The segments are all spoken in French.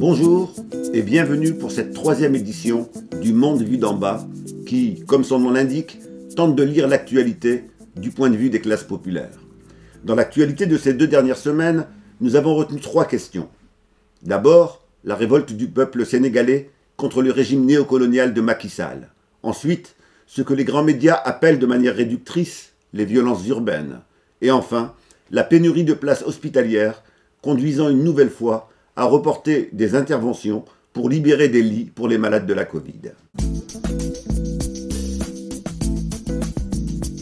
Bonjour et bienvenue pour cette troisième édition du Monde vu d'en bas qui, comme son nom l'indique, tente de lire l'actualité du point de vue des classes populaires. Dans l'actualité de ces deux dernières semaines, nous avons retenu trois questions. D'abord, la révolte du peuple sénégalais contre le régime néocolonial de Macky Sall. Ensuite, ce que les grands médias appellent de manière réductrice les violences urbaines. Et enfin, la pénurie de places hospitalières conduisant une nouvelle fois à reporter des interventions pour libérer des lits pour les malades de la Covid.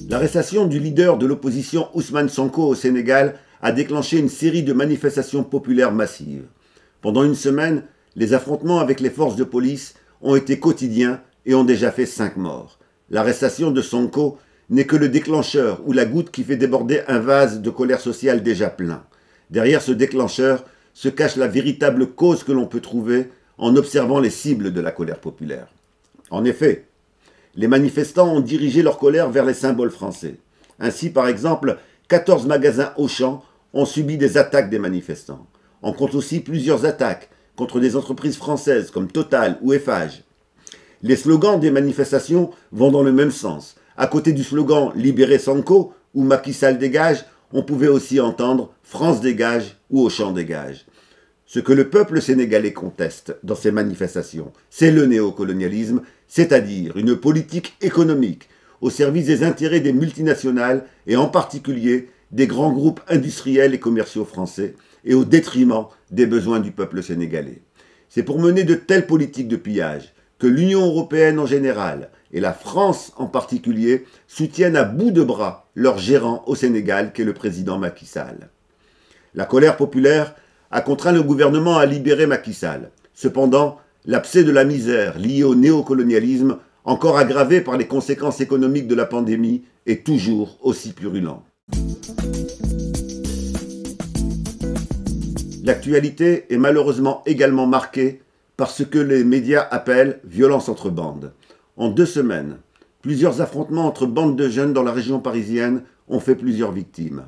L'arrestation du leader de l'opposition Ousmane Sonko au Sénégal a déclenché une série de manifestations populaires massives. Pendant une semaine, les affrontements avec les forces de police ont été quotidiens et ont déjà fait cinq morts. L'arrestation de Sonko n'est que le déclencheur ou la goutte qui fait déborder un vase de colère sociale déjà plein. Derrière ce déclencheur se cache la véritable cause que l'on peut trouver en observant les cibles de la colère populaire. En effet, les manifestants ont dirigé leur colère vers les symboles français. Ainsi, par exemple, 14 magasins Auchan ont subi des attaques des manifestants. On compte aussi plusieurs attaques contre des entreprises françaises comme Total ou Eiffage. Les slogans des manifestations vont dans le même sens. À côté du slogan Libérez Sanko ou Macky Sall dégage, on pouvait aussi entendre France dégage ou Auchan dégage. Ce que le peuple sénégalais conteste dans ces manifestations, c'est le néocolonialisme, c'est-à-dire une politique économique au service des intérêts des multinationales et en particulier des grands groupes industriels et commerciaux français et au détriment des besoins du peuple sénégalais. C'est pour mener de telles politiques de pillage que l'Union européenne en général et la France en particulier soutiennent à bout de bras leur gérant au Sénégal qu'est le président Macky Sall. La colère populaire a contraint le gouvernement à libérer Macky Sall. Cependant, l'abcès de la misère lié au néocolonialisme, encore aggravé par les conséquences économiques de la pandémie, est toujours aussi purulent. L'actualité est malheureusement également marquée par ce que les médias appellent violence entre bandes. En deux semaines, plusieurs affrontements entre bandes de jeunes dans la région parisienne ont fait plusieurs victimes.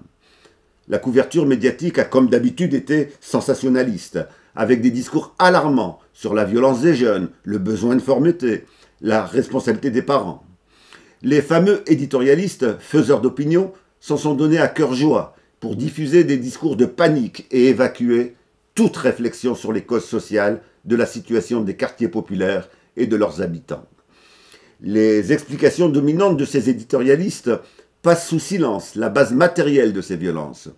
La couverture médiatique a comme d'habitude été sensationnaliste, avec des discours alarmants sur la violence des jeunes, le besoin de fermeté, la responsabilité des parents. Les fameux éditorialistes, faiseurs d'opinion, s'en sont donnés à cœur joie pour diffuser des discours de panique et évacuer toute réflexion sur les causes sociales de la situation des quartiers populaires et de leurs habitants. Les explications dominantes de ces éditorialistes passent sous silence la base matérielle de ces violences.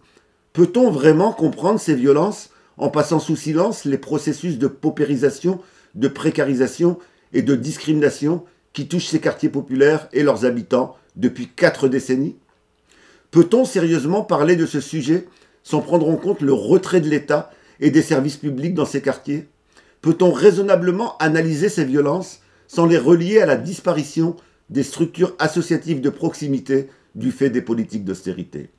Peut-on vraiment comprendre ces violences en passant sous silence les processus de paupérisation, de précarisation et de discrimination qui touchent ces quartiers populaires et leurs habitants depuis quatre décennies? Peut-on sérieusement parler de ce sujet sans prendre en compte le retrait de l'État et des services publics dans ces quartiers? Peut-on raisonnablement analyser ces violences sans les relier à la disparition des structures associatives de proximité du fait des politiques d'austérité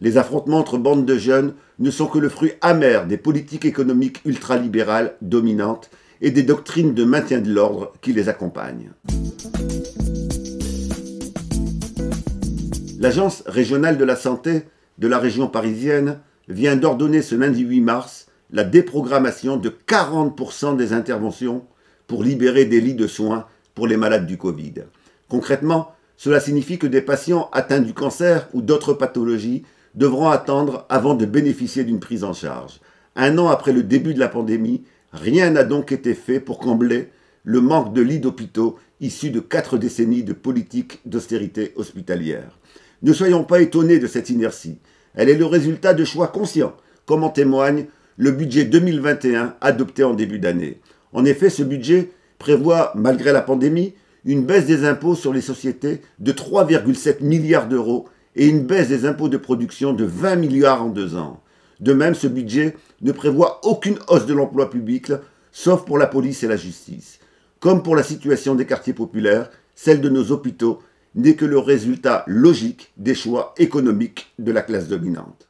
Les affrontements entre bandes de jeunes ne sont que le fruit amer des politiques économiques ultralibérales dominantes et des doctrines de maintien de l'ordre qui les accompagnent. L'Agence régionale de la santé de la région parisienne vient d'ordonner ce lundi 8 mars la déprogrammation de 40% des interventions pour libérer des lits de soins pour les malades du Covid. Concrètement, cela signifie que des patients atteints du cancer ou d'autres pathologies devront attendre avant de bénéficier d'une prise en charge. Un an après le début de la pandémie, rien n'a donc été fait pour combler le manque de lits d'hôpitaux issus de quatre décennies de politique d'austérité hospitalière. Ne soyons pas étonnés de cette inertie. Elle est le résultat de choix conscients, comme en témoigne le budget 2021 adopté en début d'année. En effet, ce budget prévoit, malgré la pandémie, une baisse des impôts sur les sociétés de 3,7 milliards d'euros et une baisse des impôts de production de 20 milliards en deux ans. De même, ce budget ne prévoit aucune hausse de l'emploi public, sauf pour la police et la justice. Comme pour la situation des quartiers populaires, celle de nos hôpitaux n'est que le résultat logique des choix économiques de la classe dominante.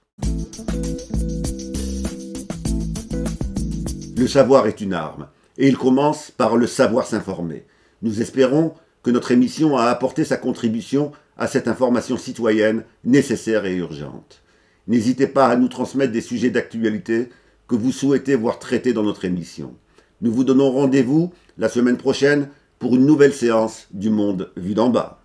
Le savoir est une arme, et il commence par le savoir s'informer. Nous espérons que notre émission a apporté sa contribution à cette information citoyenne nécessaire et urgente. N'hésitez pas à nous transmettre des sujets d'actualité que vous souhaitez voir traités dans notre émission. Nous vous donnons rendez-vous la semaine prochaine pour une nouvelle séance du monde vu d'en bas.